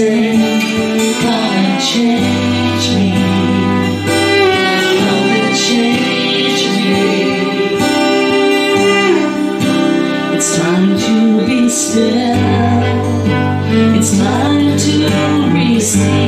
change me. Change me. It's time to be still. It's time to reset.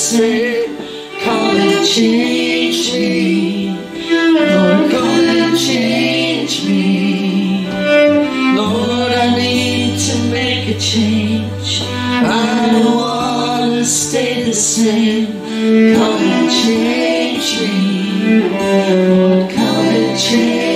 say, come and change me. Lord, come and change me. Lord, I need to make a change. I don't want to stay the same. Come and change me. Lord, come and change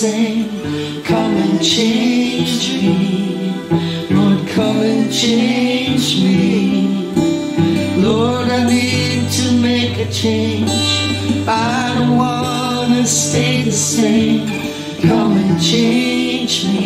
same. Come and change me. Lord, come and change me. Lord, I need to make a change. I don't want to stay the same. Come and change me.